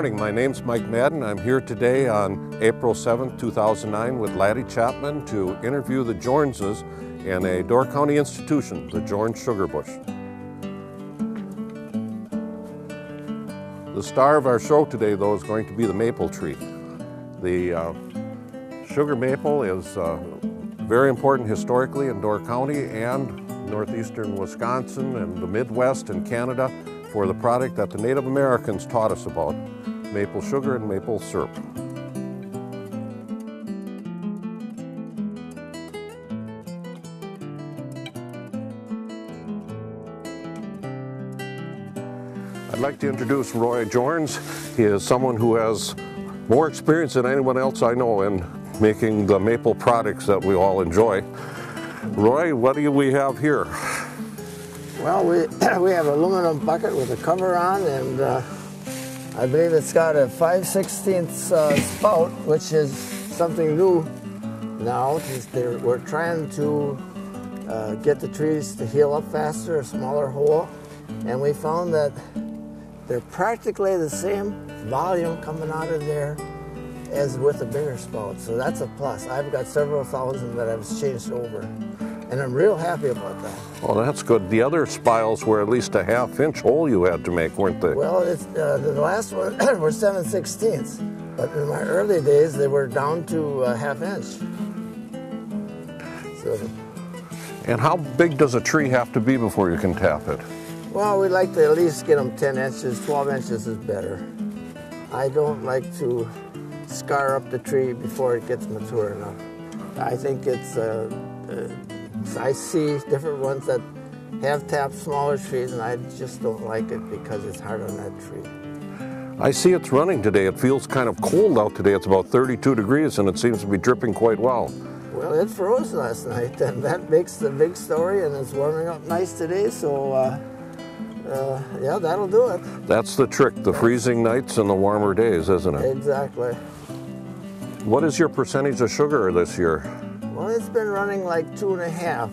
Morning. My name's Mike Madden. I'm here today on April 7, 2009 with Laddie Chapman to interview the Jornses in a Door County institution, the Jorns' Sugar Bush. The star of our show today, though, is going to be the maple tree. The uh, sugar maple is uh, very important historically in Door County and northeastern Wisconsin and the Midwest and Canada for the product that the Native Americans taught us about, maple sugar and maple syrup. I'd like to introduce Roy Jorns. He is someone who has more experience than anyone else I know in making the maple products that we all enjoy. Roy, what do we have here? Well, we, we have aluminum bucket with a cover on, and uh, I believe it's got a 5 16 uh, spout, which is something new now. We're trying to uh, get the trees to heal up faster, a smaller hole, and we found that they're practically the same volume coming out of there as with a bigger spout. So that's a plus. I've got several thousand that I've changed over. And I'm real happy about that. Well, that's good. The other spiles were at least a half inch hole you had to make, weren't they? Well, uh, the last one were 7 16ths. But in my early days, they were down to a half inch. So, and how big does a tree have to be before you can tap it? Well, we like to at least get them 10 inches. 12 inches is better. I don't like to scar up the tree before it gets mature enough. I think it's, uh, uh, I see different ones that have tapped smaller trees and I just don't like it because it's hard on that tree. I see it's running today. It feels kind of cold out today. It's about 32 degrees and it seems to be dripping quite well. Well, it froze last night and that makes the big story and it's warming up nice today, so uh, uh, yeah, that'll do it. That's the trick, the freezing nights and the warmer days, isn't it? Exactly. What is your percentage of sugar this year? Well, it's been running like two and a half,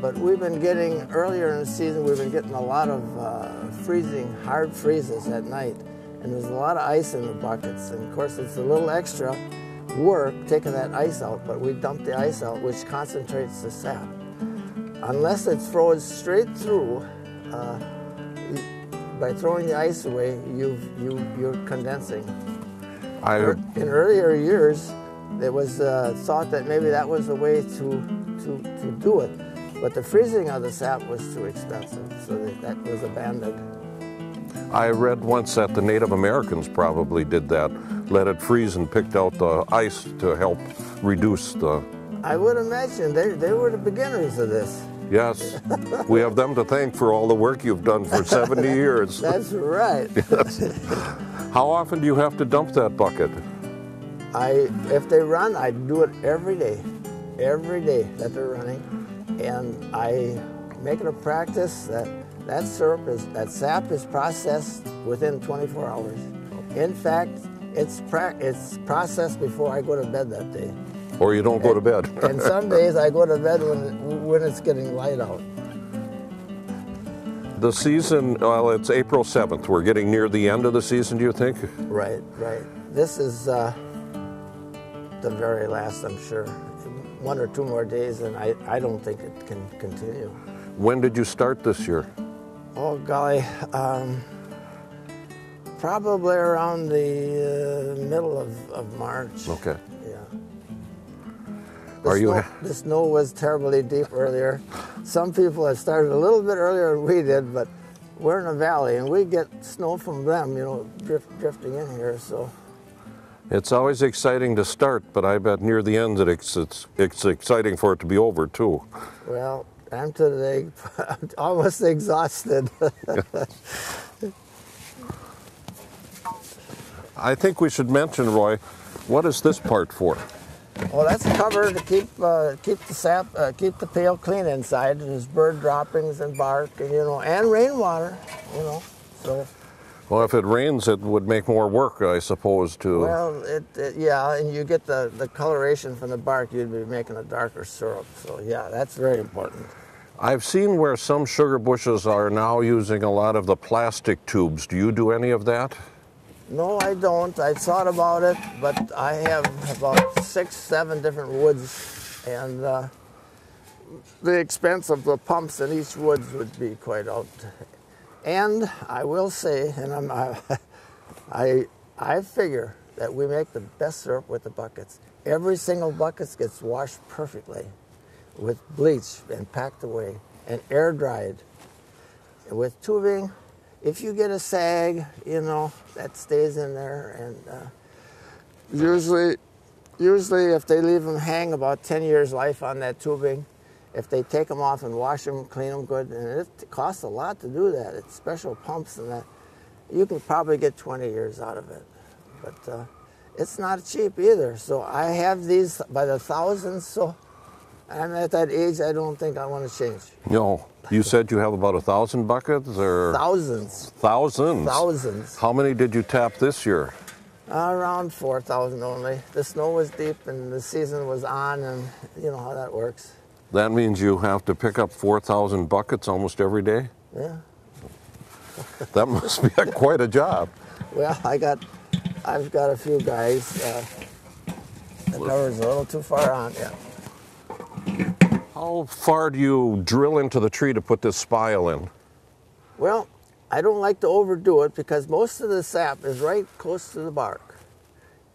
but we've been getting, earlier in the season, we've been getting a lot of uh, freezing, hard freezes at night, and there's a lot of ice in the buckets, and of course it's a little extra work taking that ice out, but we dump the ice out, which concentrates the sap. Unless it's froze straight through, uh, by throwing the ice away, you've, you, you're condensing. I, in earlier years, it was uh, thought that maybe that was a way to, to, to do it, but the freezing of the sap was too expensive, so that, that was abandoned. I read once that the Native Americans probably did that, let it freeze and picked out the ice to help reduce the... I would imagine they, they were the beginners of this. Yes, we have them to thank for all the work you've done for 70 years. That's right. yes. How often do you have to dump that bucket? I, if they run, I do it every day, every day that they're running, and I make it a practice that that syrup is that sap is processed within 24 hours. In fact, it's it's processed before I go to bed that day. Or you don't go to bed. and some days I go to bed when when it's getting light out. The season, well, it's April 7th. We're getting near the end of the season, do you think? Right, right. This is uh, the very last, I'm sure. One or two more days, and I, I don't think it can continue. When did you start this year? Oh, golly. Um, probably around the uh, middle of, of March. Okay. The Are snow, you? The snow was terribly deep earlier. Some people had started a little bit earlier than we did, but we're in a valley and we get snow from them, you know, drift, drifting in here. So it's always exciting to start, but I bet near the end that it's, it's, it's exciting for it to be over too. Well, I'm today almost exhausted. I think we should mention, Roy, what is this part for? Well, that's a cover to keep uh, keep the sap, uh, keep the pail clean inside. There's bird droppings and bark, and you know, and rainwater, you know. So. Well, if it rains, it would make more work, I suppose, too. Well, it, it, yeah, and you get the, the coloration from the bark, you'd be making a darker syrup. So, yeah, that's very important. I've seen where some sugar bushes are now using a lot of the plastic tubes. Do you do any of that? No, I don't. I thought about it, but I have about six, seven different woods, and uh, the expense of the pumps in each woods would be quite out. And I will say, and I'm, I, I, I figure that we make the best syrup with the buckets. Every single bucket gets washed perfectly with bleach and packed away and air dried. With tubing, if you get a sag, you know, that stays in there. And uh, usually, usually if they leave them hang about 10 years life on that tubing, if they take them off and wash them, clean them good, and it costs a lot to do that. It's special pumps and that. You can probably get 20 years out of it. But uh, it's not cheap either. So I have these by the thousands, so I'm at that age I don't think I want to change. No, you said you have about a thousand buckets or Thousands. thousands? Thousands. How many did you tap this year? Around 4,000 only. The snow was deep and the season was on, and you know how that works. That means you have to pick up 4,000 buckets almost every day? Yeah. That must be a, quite a job. Well, I got, I've got a few guys. Uh, the cover's a little too far on. Yeah. How far do you drill into the tree to put this spile in? Well, I don't like to overdo it because most of the sap is right close to the bark.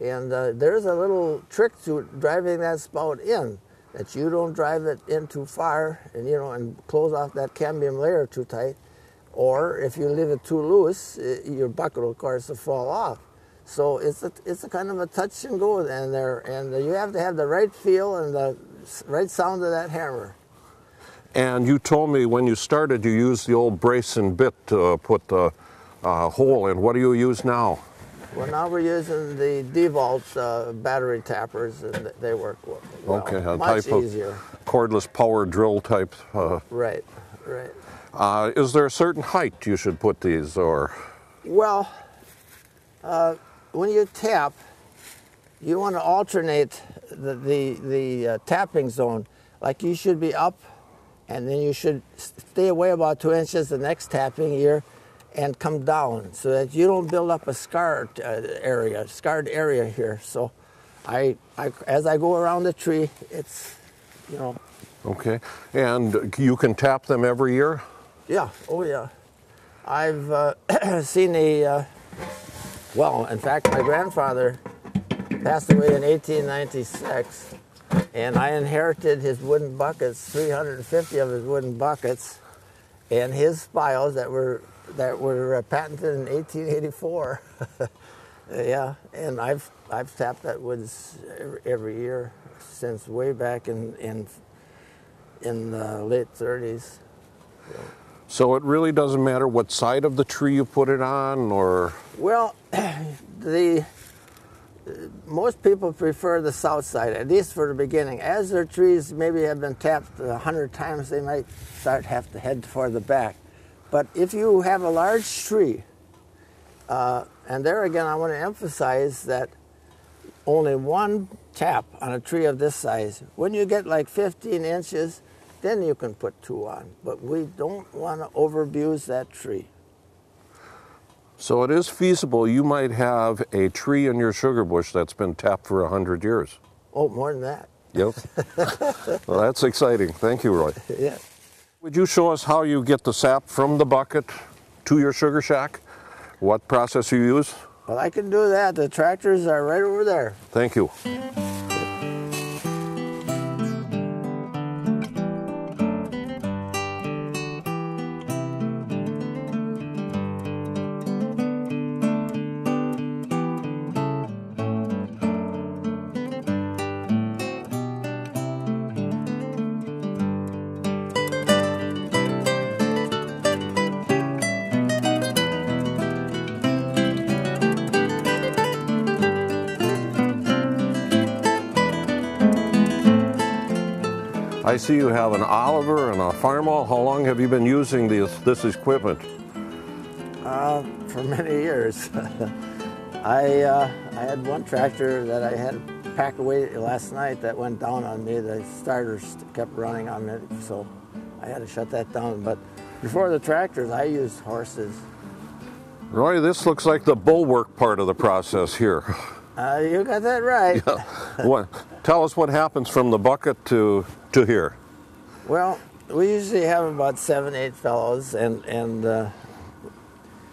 And uh, there's a little trick to driving that spout in that you don't drive it in too far and you know and close off that cambium layer too tight. Or if you leave it too loose, i your bucket will of course will fall off. So it's a, it's a kind of a touch and go in there, and you have to have the right feel and the right sound of that hammer. And you told me when you started you used the old brace and bit to put the uh, hole in. What do you use now? Well, now we're using the DeWalt uh, battery tappers, and they work well. Okay, a much type of- easier. Cordless power drill type. Uh, Right, right. uh, is there a certain height you should put these or? Well, uh, when you tap, you want to alternate the the, the uh, tapping zone. Like you should be up, and then you should stay away about two inches the next tapping year, and come down so that you don't build up a scarred uh, area, scarred area here. So, I, I as I go around the tree, it's, you know, Okay. And you can tap them every year? Yeah, oh yeah. I've uh, seen a, uh, well, in fact, my grandfather passed away in 1896, and I inherited his wooden buckets, 350 of his wooden buckets, and his spiles that were that were uh, patented in 1884. yeah, and I've I've tapped that woods every, every year since way back in in in the late 30s. So it really doesn't matter what side of the tree you put it on or Well, the most people prefer the south side, at least for the beginning. As their trees maybe have been tapped a hundred times, they might start have to head for the back. But if you have a large tree, uh, and there again, I want to emphasize that only one tap on a tree of this size. When you get like 15 inches, then you can put two on. But we don't want to overabuse that tree. so it is feasible you might have a tree in your sugar bush that's been tapped for a hundred years. Oh, more than that. Yep. well, that's exciting. Thank you, Roy. Yeah. Would you show us how you get the sap from the bucket to your sugar shack? What process you use? Well, I can do that. The tractors are right over there. Thank you. I see you have an Oliver and a Farmall. How long have you been using this, this equipment? Uh, for many years. I uh, I had one tractor that I had packed away last night that went down on me. The starters kept running on it, so I had to shut that down. But before the tractors, I used horses. Roy, this looks like the bulwark part of the process here. Uh, you got that right. what, tell us what happens from the bucket to, to here. Well, we usually have about seven, eight fellows, and and uh,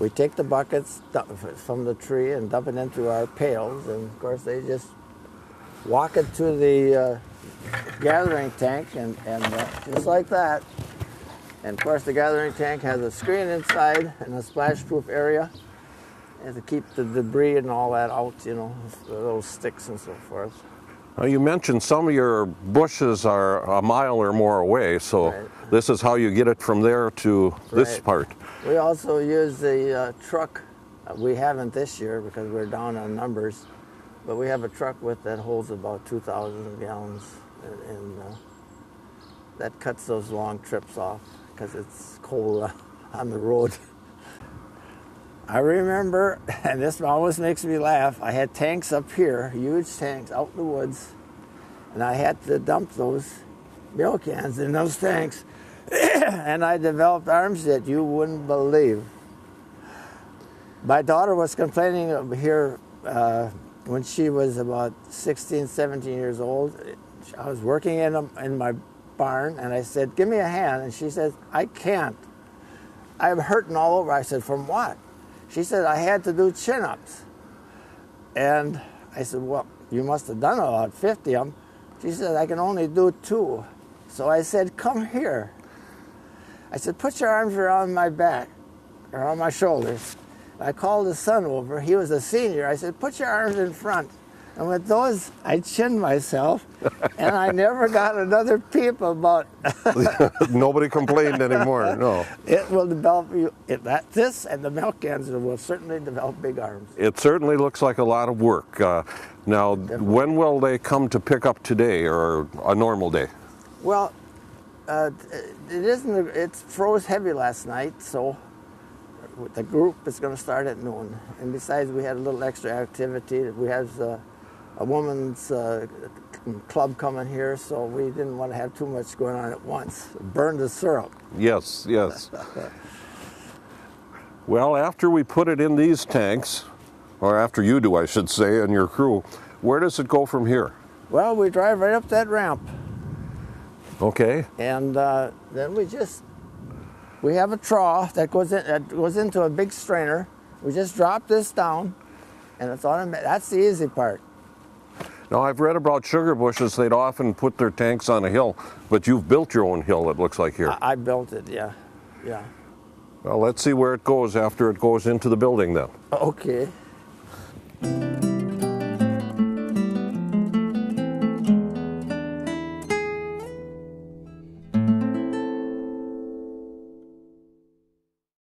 we take the buckets from the tree and dump it into our pails, and of course they just walk it to the uh, gathering tank, and and uh, just like that. And of course, the gathering tank has a screen inside and a splash-proof area, and to keep the debris and all that out, you know, those little sticks and so forth. Now, you mentioned some of your bushes are a mile or more away, so Right. this is how you get it from there to this part. We also use the uh, truck. Uh, We haven't this year because we're down on numbers, but we have a truck with that holds about 2,000 gallons, and, and uh, that cuts those long trips off because it's cold uh, on the road. I remember, and this always makes me laugh. I had tanks up here, huge tanks out in the woods, and I had to dump those milk cans in those tanks. and I developed arms that you wouldn't believe. My daughter was complaining of here uh, when she was about 16, 17 years old. I was working in, a, in my barn, and I said, Give me a hand. And she said, I can't. I'm hurting all over. I said, From what? She said, I had to do chin ups. And I said, Well, you must have done about 50 of them. She said, I can only do two. So I said, Come here. I said, Put your arms around my back, around my shoulders. I called his son over. He was a senior. I said, Put your arms in front. And with those, I chinned myself, and I never got another peep about Nobody complained anymore, no. it. Will develop you. It, that this and the milk cans will certainly develop big arms. It certainly looks like a lot of work. Uh, now, when will they come to pick up today or a normal day? Well, uh, it isn't. It froze heavy last night, so the group is going to start at noon. And besides, we had a little extra activity. We have uh, a woman's uh, club coming here, so we didn't want to have too much going on at once. Burn the syrup. Yes, yes. well, after we put it in these tanks, or after you do, I should say, and your crew, where does it go from here? Well, we drive right up that ramp, Okay. and uh, then we just we have a trough that goes in that goes into a big strainer. We just drop this down, and it's automatic. That's the easy part. Now, I've read about sugar bushes, they'd often put their tanks on a hill, but you've built your own hill, it looks like here. I, I built it. Yeah, yeah. Well, let's see where it goes after it goes into the building then. Okay.